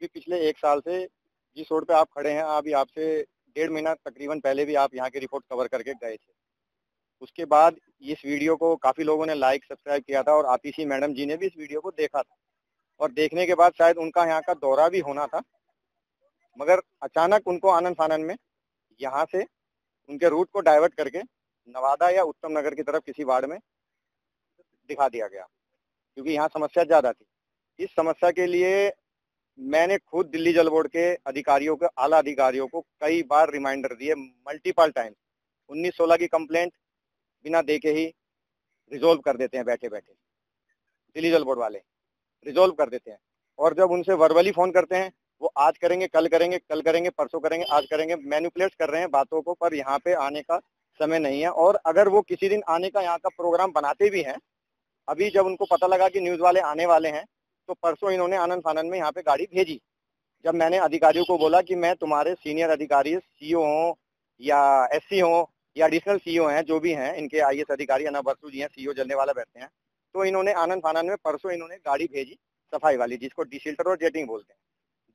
अभी पिछले एक साल से जिस रोड पे आप खड़े हैं अभी आपसे डेढ़ महीना तकरीबन पहले भी आप यहाँ की रिपोर्ट कवर करके गए थे। उसके बाद इस वीडियो को काफ़ी लोगों ने लाइक सब्सक्राइब किया था और आतिशी मैडम जी ने भी इस वीडियो को देखा था। और देखने के बाद शायद उनका यहाँ का दौरा भी होना था। मगर अचानक उनको आनंद फानन में यहाँ से उनके रूट को डाइवर्ट करके नवादा या उत्तम नगर की तरफ़ किसी वार्ड में दिखा दिया गया, क्योंकि यहाँ समस्या ज़्यादा थी। इस समस्या के लिए मैंने खुद दिल्ली जल बोर्ड के अधिकारियों के, आला अधिकारियों को कई बार रिमाइंडर दिए मल्टीपल टाइम उन्नीस सोलह की कंप्लेंट बिना देखे ही रिजोल्व कर देते हैं बैठे बैठे दिल्ली जल बोर्ड वाले रिजोल्व कर देते हैं। और जब उनसे वर्बली फ़ोन करते हैं, वो आज करेंगे, कल करेंगे कल करेंगे, परसों करेंगे, आज करेंगे मैन्युपुलेट कर रहे हैं बातों को, पर यहाँ पे आने का समय नहीं है। और अगर वो किसी दिन आने का यहाँ का प्रोग्राम बनाते भी हैं, अभी जब उनको पता लगा कि न्यूज़ वाले आने वाले हैं तो परसों इन्होंने आनंद फानंद में यहाँ पे गाड़ी भेजी। जब मैंने अधिकारियों को बोला कि मैं तुम्हारे सीनियर अधिकारी सीओ हों या एस सी हों या एडिशनल सीईओ हैं, जो भी हैं, इनके आई एस अधिकारी, अना बसु जी हैं सीईओ जलने वाला बैठते हैं तो इन्होंने आनंद फानंद में परसों इन्होंने गाड़ी भेजी, सफ़ाई वाली, जिसको डिसिल्टर और जेटिंग बोलते हैं।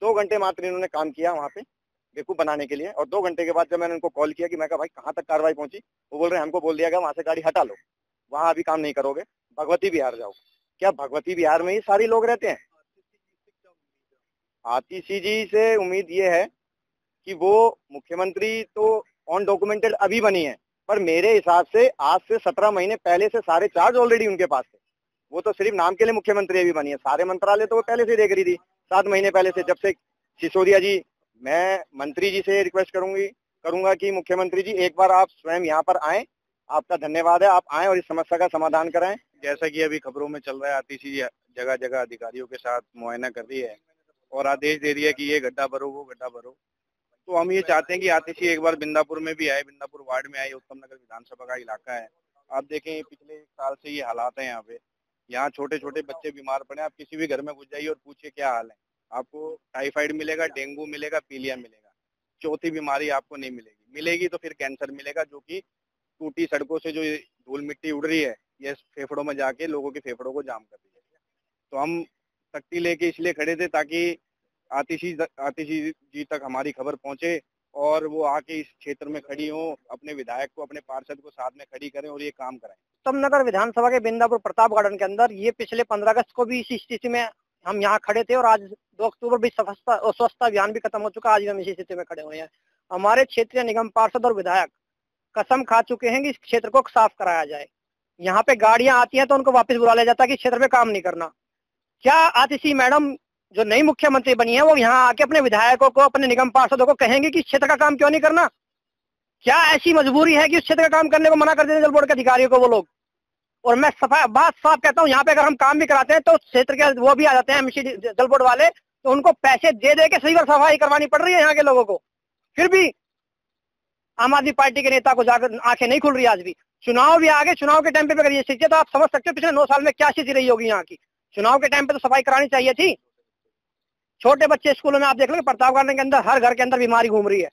दो घंटे मात्र इन्होंने काम किया वहाँ पे बेकूफ बनाने के लिए, और दो घंटे के बाद जब मैंने उनको कॉल किया कि मैं कहा, भाई, कहाँ तक कार्रवाई पहुँची? वो बोल रहे हैं, हमको बोल दिया गया, वहाँ से गाड़ी हटा लो। वहाँ अभी काम नहीं करोगे, भगवती बिहार जाओ। क्या भगवती बिहार में ही सारे लोग रहते हैं? आतिशी जी से उम्मीद ये है कि वो मुख्यमंत्री तो ऑन डॉक्यूमेंटेड अभी बनी है, पर मेरे हिसाब से आज से सत्रह महीने पहले से सारे चार्ज ऑलरेडी उनके पास थे। वो तो सिर्फ़ नाम के लिए मुख्यमंत्री अभी बनी है। सारे मंत्रालय तो वो पहले से देख रही थी, सात महीने पहले से। जब से सिसोदिया जी, मैं मंत्री जी से रिक्वेस्ट करूँगी, करूँगा कि मुख्यमंत्री जी, एक बार आप स्वयं यहाँ पर आए। आपका धन्यवाद है। आप आए और इस समस्या का समाधान कराएँ। जैसा कि अभी खबरों में चल रहा है आतिशी जगह जगह अधिकारियों के साथ मुआयना कर रही है और आदेश दे रही है कि ये गड्ढा भरो, वो गड्ढा भरो। तो हम ये चाहते हैं कि आतिशी एक बार बिंदापुर में भी आए, बिंदापुर वार्ड में आए उत्तम नगर विधानसभा का इलाका है। आप देखें पिछले एक साल से ये हालात है यहाँ पे। यहाँ छोटे छोटे बच्चे बीमार पड़े आप किसी भी घर में घुस जाइए और पूछिए क्या हाल है। आपको टाइफाइड मिलेगा, डेंगू मिलेगा, पीलिया मिलेगा। चौथी बीमारी आपको नहीं मिलेगी। मिलेगी तो फिर कैंसर मिलेगा, जो कि टूटी सड़कों से जो धूल मिट्टी उड़ रही है ये फेफड़ों में जाके लोगों के फेफड़ों को जाम कर है तो हम सख्ती लेके इसलिए खड़े थे ताकि आतिशी आतिशी जी तक हमारी खबर पहुँचे और वो आके इस क्षेत्र में खड़ी हो, अपने विधायक को, अपने पार्षद को साथ में खड़ी करें और ये काम कराएँ। उत्तम नगर विधानसभा के बिंदापुर प्रताप गार्डन के अंदर ये पिछले पंद्रह अगस्त को भी इसी स्थिति में हम यहाँ खड़े थे और आज दो अक्टूबर भी स्वच्छता स्वच्छता अभियान भी खत्म हो चुका आज हम इसी स्थिति में खड़े हुए हैं। हमारे क्षेत्रीय निगम पार्षद और विधायक कसम खा चुके हैं कि इस क्षेत्र को साफ़ कराया जाए। यहाँ पे गाड़ियाँ आती हैं तो उनको वापस बुला लिया जाता है कि क्षेत्र में काम नहीं करना। क्या आतिशी मैडम जो नई मुख्यमंत्री बनी है, वो यहाँ आके अपने विधायकों को, अपने निगम पार्षदों को कहेंगे कि क्षेत्र का काम क्यों नहीं करना? क्या ऐसी मजबूरी है कि उस क्षेत्र का काम करने को मना कर देते जल बोर्ड के अधिकारियों को वो लोग? और मैं सफ़ा, बात साफ़ कहता हूँ, यहाँ पे अगर हम काम भी कराते हैं तो क्षेत्र के वो भी आ जाते हैं जल बोर्ड वाले तो उनको पैसे दे दे के सही सफ़ाई करवानी पड़ रही है यहाँ के लोगों को। फिर भी आम आदमी पार्टी के नेता को जाकर आँखें नहीं खुल रही आज भी। चुनाव भी आगे, चुनाव के टाइम पे अगर ये स्थिति तो आप समझ सकते हो पिछले नौ साल में क्या स्थिति रही होगी यहाँ की। चुनाव के टाइम पे तो सफ़ाई करानी चाहिए थी। छोटे बच्चे स्कूलों में आप देख लो प्रतापगढ़ के अंदर, हर घर के अंदर बीमारी घूम रही है।